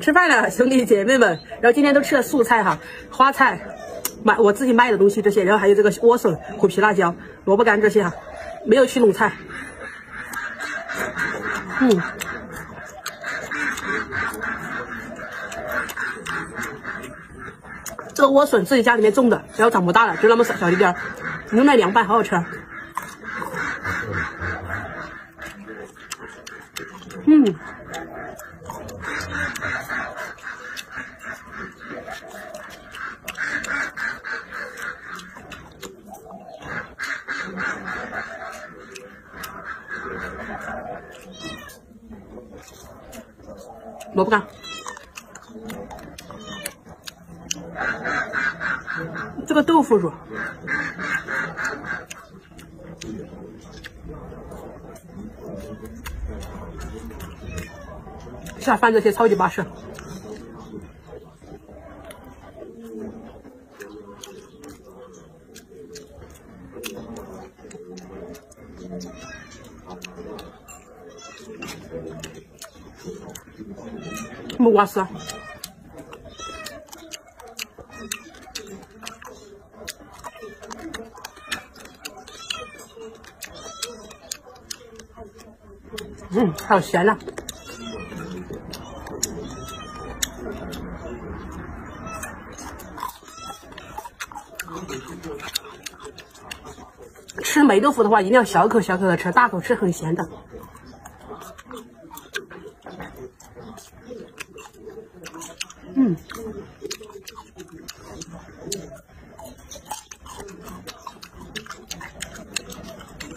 吃饭了，兄弟姐妹们。然后今天都吃了素菜哈，花菜，买我自己卖的东西这些，然后还有这个莴笋、虎皮辣椒、萝卜干这些哈，没有去弄菜。嗯，这个莴笋自己家里面种的，然后长不大了，就那么小小一点，牛奶凉拌，好好吃。嗯。萝卜干，这个豆腐乳，下饭这些超级巴适。木瓜丝，嗯，好咸的。吃霉豆腐的话，一定要小口小口的吃，大口吃很咸的。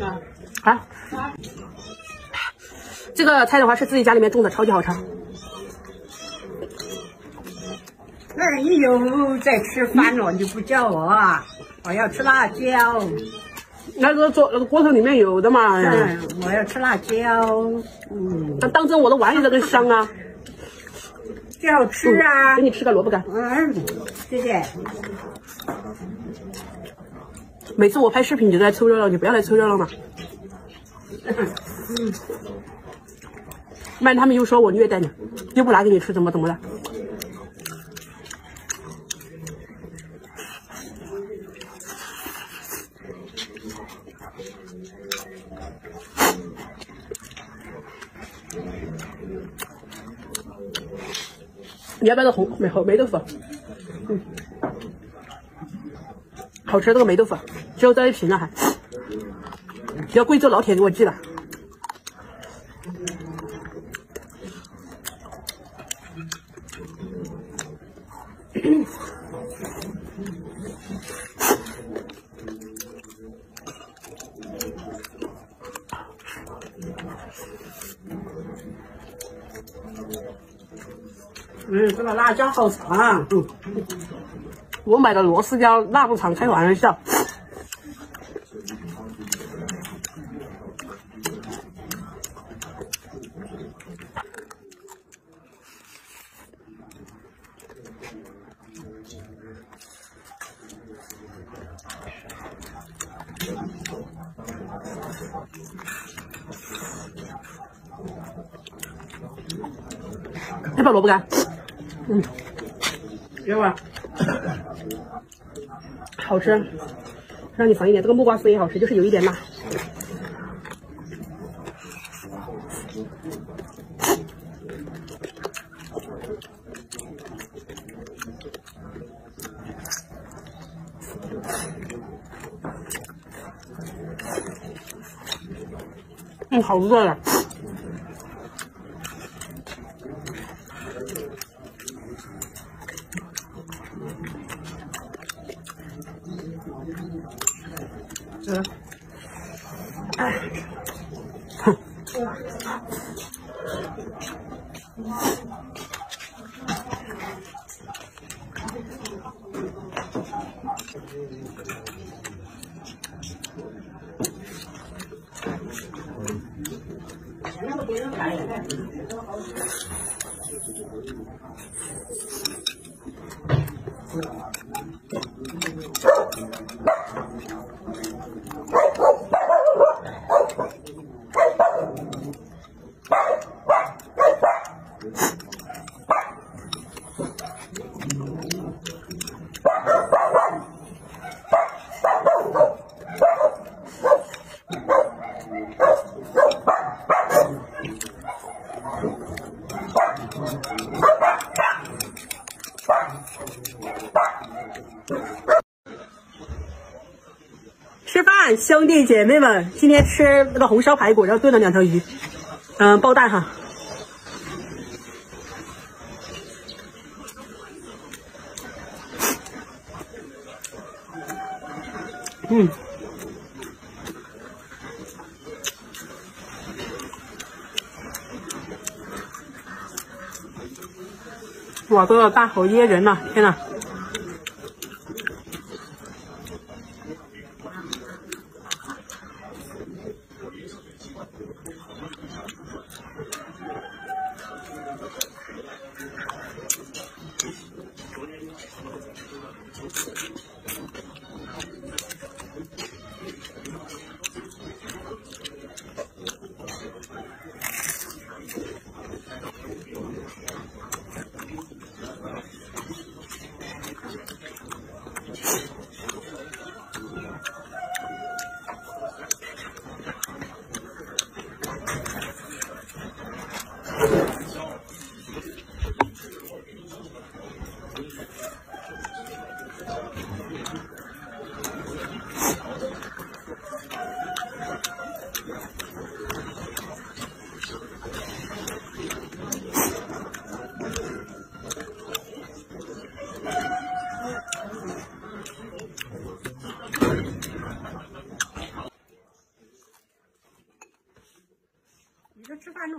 啊啊！这个菜的话是自己家里面种的，超级好吃。那你又在吃饭了，你不叫我啊？我要吃辣椒。那个做那个锅头里面有的嘛。嗯，我要吃辣椒。嗯，那当真我的碗里这个香啊！最好吃啊！给你吃个萝卜干。嗯，谢谢。每次我拍视频你就在凑热闹，你不要来凑热闹嘛。嗯。不然他们又说我虐待你，又不拿给你吃，怎么怎么的。你要不要个红梅红梅豆腐？嗯，好吃这个梅豆腐，只有这一瓶了还，要贵州老铁给我寄的。嗯，这个辣椒好长。嗯，我买的螺丝椒辣不长，开玩笑。要不要萝卜干？嗯，要啊，好吃，让你放一点。这个木瓜丝也好吃，就是有一点辣。嗯，好热呀。吃饭，兄弟姐妹们，今天吃那个红烧排骨，然后炖了两条鱼，嗯，爆蛋哈。嗯，哇，这个蛋好噎人呐！天呐！你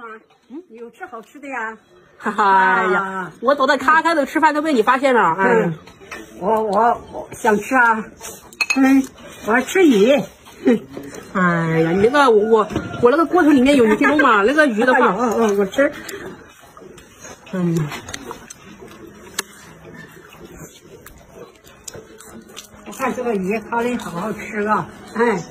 吗？嗯，有吃好吃的呀。哈哈哎呀啊，我躲在咔咔的吃饭都被你发现了。哎嗯，我我我想吃啊。嗯，我要吃鱼。哼，哎呀，你那个我我那个锅头里面有，你听懂吗？那个鱼的话，嗯嗯，我吃。嗯，我看这个鱼烤的好好吃啊。哎，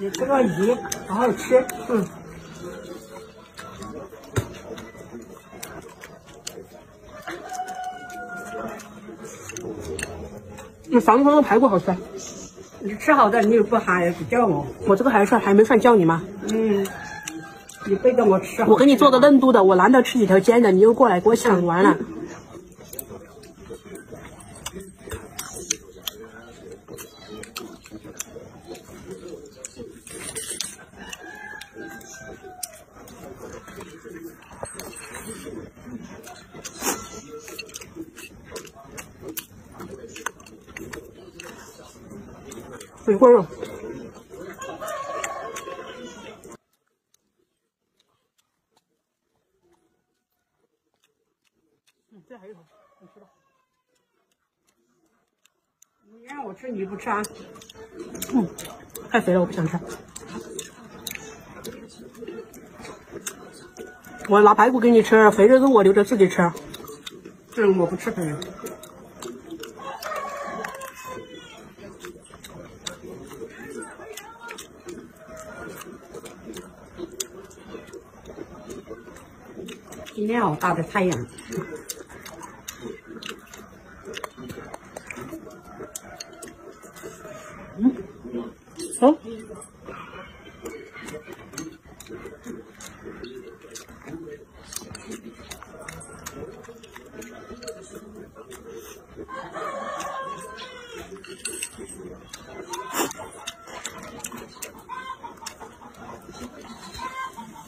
你这个鱼好好吃。嗯。那房东的排骨好吃。你吃好的，你又不喊不叫我。我这个还算还没算叫你吗？嗯。你背着我吃。我给你做的嫩度的，我难得吃几条煎的，你又过来给我抢完了。一会儿。嗯，这还有，你吃吧。你让我吃你不吃啊？嗯，太肥了，我不想吃。我拿排骨给你吃，肥肉肉我留着自己吃。嗯，我不吃肥肉。天好。大的太阳。嗯。好、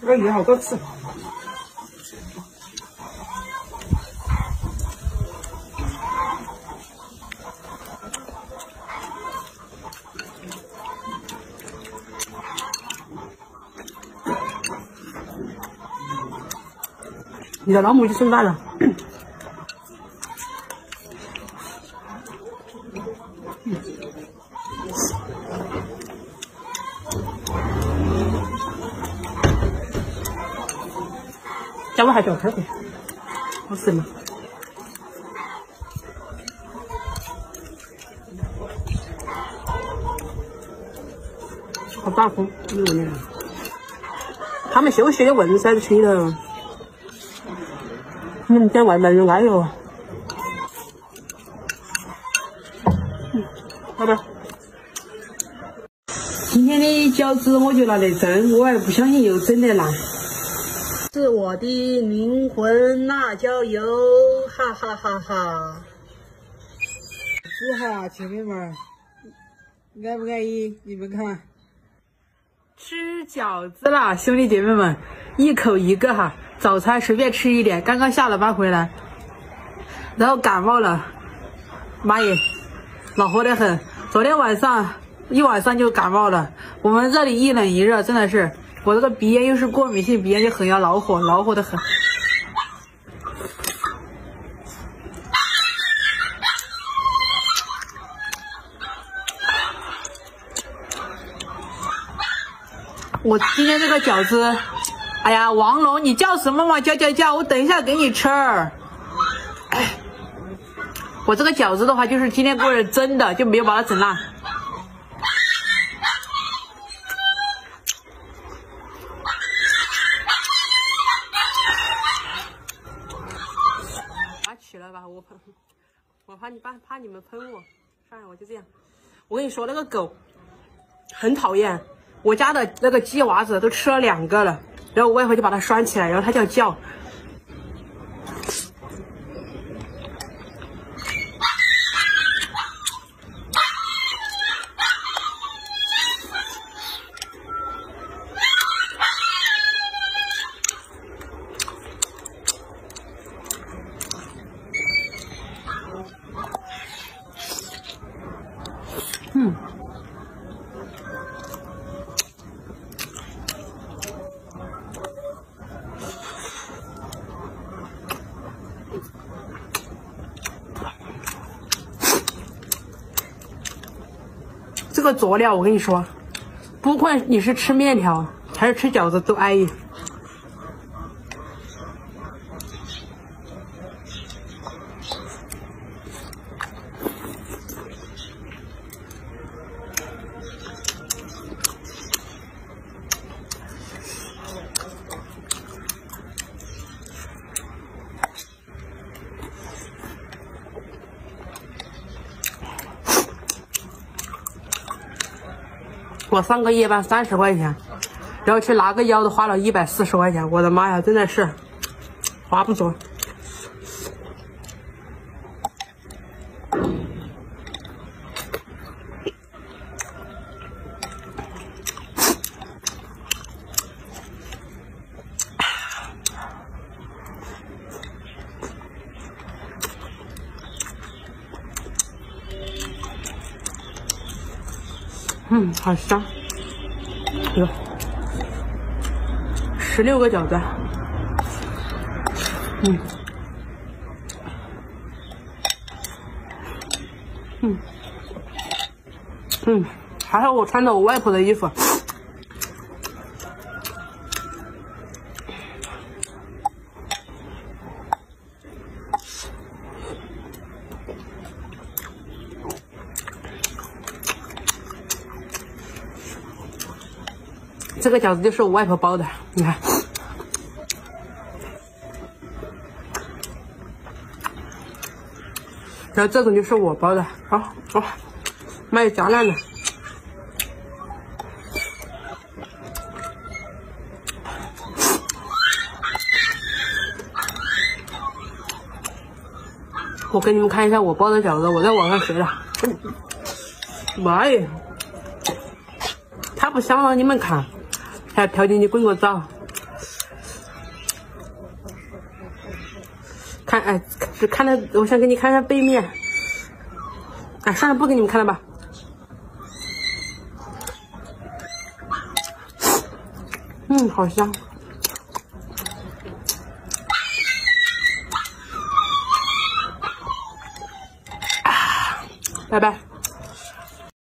这个鱼好。多刺。老母鸡生蛋了。加我还叫开好吃吗？好大风，他们休息的问噻，群里头。你们点外卖有爱哟。嗯，好的。今天的饺子我就拿来蒸，我还不相信又蒸得烂。是我的灵魂辣椒油，哈哈哈哈！煮哈，姐妹们，安不安逸？你们看，吃饺子啦，兄弟姐妹们，一口一个哈。早餐随便吃一点，刚刚下了班回来，然后感冒了，妈耶，恼火的很。昨天晚上一晚上就感冒了。我们这里一冷一热，真的是我这个鼻炎又是过敏性鼻炎，就很要恼火，恼火的很。我今天这个饺子。哎呀，王龙，你叫什么嘛？叫叫叫！我等一下给你吃。哎，我这个饺子的话，就是今天过来蒸的，就没有把它整烂。把起来吧，我怕，我怕你怕怕你们喷我，算了，我就这样。我跟你说，那个狗很讨厌，我家的那个鸡娃子都吃了两个了。然后我外婆就把它拴起来，然后它就要叫。这个佐料我跟你说，不管你是吃面条还是吃饺子都安逸。我上个夜班三十块钱，然后去拿个腰都花了一百四十块钱，我的妈呀，真的是划不着。嗯，好香，哟，十六个饺子，嗯，嗯，嗯，还好我穿的我外婆的衣服。这个饺子就是我外婆包的，你看。然后这种就是我包的，好，哇，卖夹烂了。我给你们看一下我包的饺子，我在网上学的。妈耶，它不香了，你们看。还要调进去滚个澡，看哎，只看到，我想给你看一下背面，哎，算了，不给你们看了吧。嗯，好香。